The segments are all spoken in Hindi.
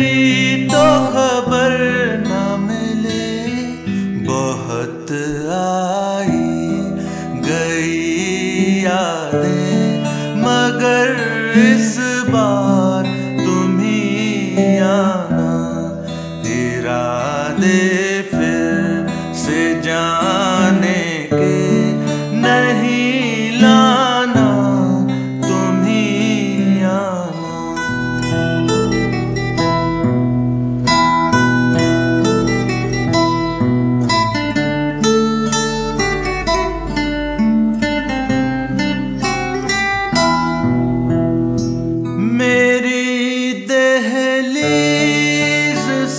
तेरी तो खबर न मिले। बहुत आई गई यादें मगर इस बार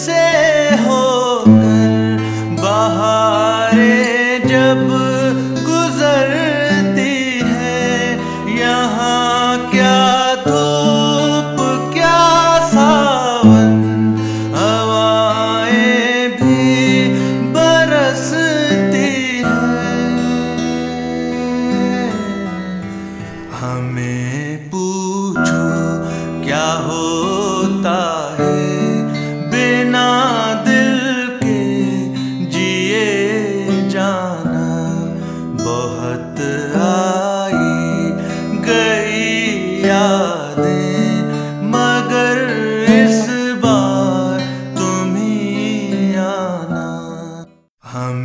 say. Um,